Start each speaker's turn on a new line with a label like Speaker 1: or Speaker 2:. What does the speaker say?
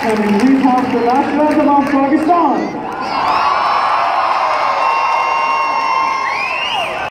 Speaker 1: And we have the last anthem of Pakistan.